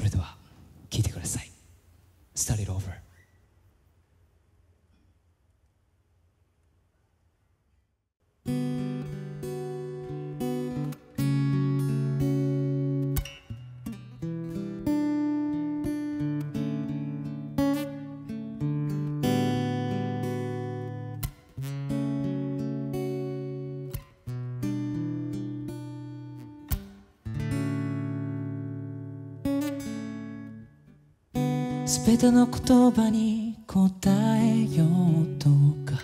それでは聞いてください。Start it over. すべての言葉に答えようとか。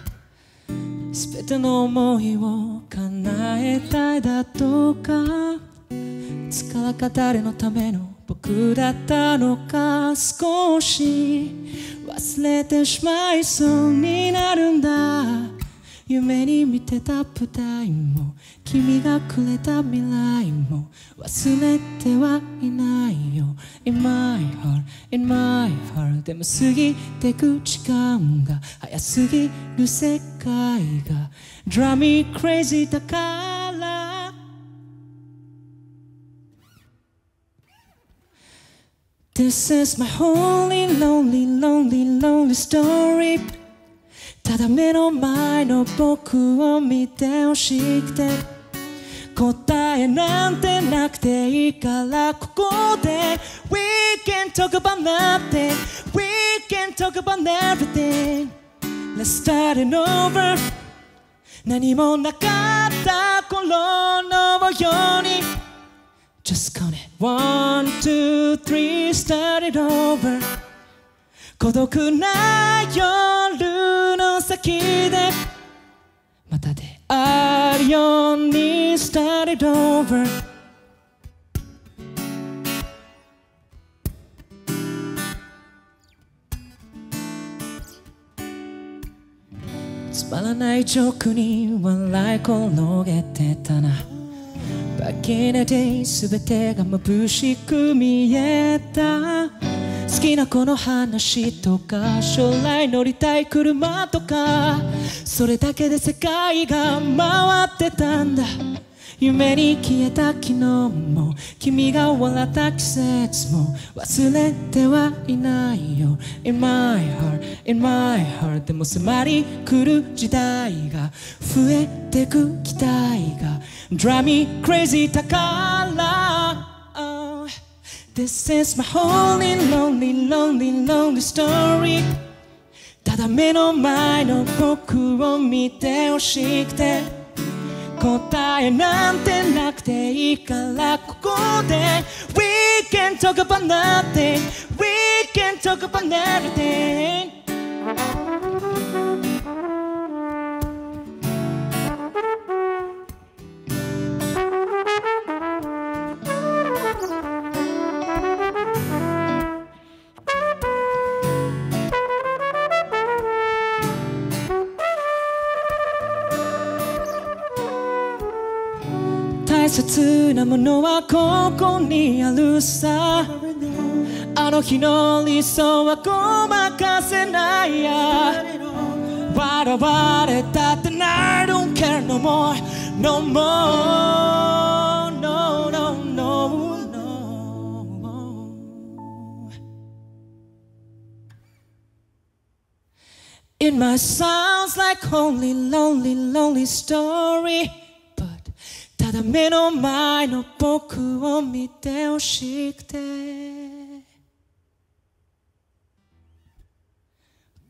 すべての思いを叶えたいだとか。いつからか誰のための僕だったのか。少し忘れてしまいそうになるんだ。夢に見てた舞台も君がくれた未来も忘れてはいないよ In my heart, in my heart でも過ぎてく時間が早すぎる世界が Drive me crazy だから This is my holy, lonely, lonely, lonely story ただ目の前の僕を見てほしくて答えなんてなくていいからここで We can talk about nothing We can talk about everything Let's start it over 何もなかった頃のように Just count it One, two, three, start it over 孤独な夜先でまた出会えるように Start it over つまらないジョークに笑い転げてたな。Back in the day 全てが眩しく見えた。好きな子の話とか将来乗りたい車とかそれだけで世界が回ってたんだ夢に消えた昨日も君が笑った季節も忘れてはいないよ In my heart, in my heart でも迫り来る時代が増えてく期待が Drive me crazy だから oh. This is my holy, lonely, lonely, lonely story ただ目の前の僕を見てほしくて答えなんてなくていいからここで We can talk about nothing We can talk about everything 大切なものはここにあるさあの日の理想はごまかせないや笑われたって I don't care no more no more no no no no It might sound like only lonely lonely story But ただ目の前の僕を見てほしくて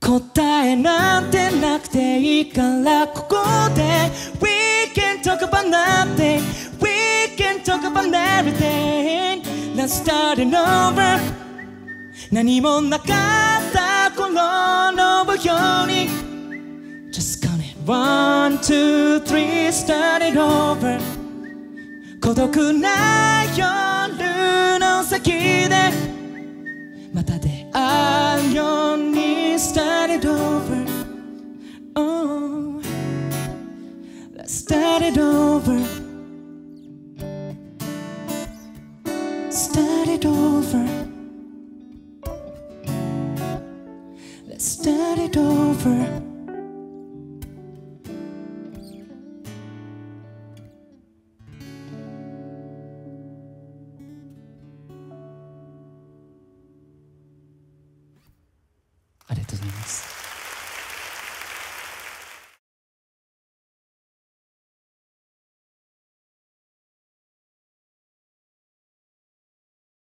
答えなんてなくていいからここで We can talk about nothing We can talk about everything Let's start it over 何もなかった頃のように Just count it One, two, three, start it over 孤独な夜の先でまた出会うように start it over oh let's start it over. Start it over. Let's start it over.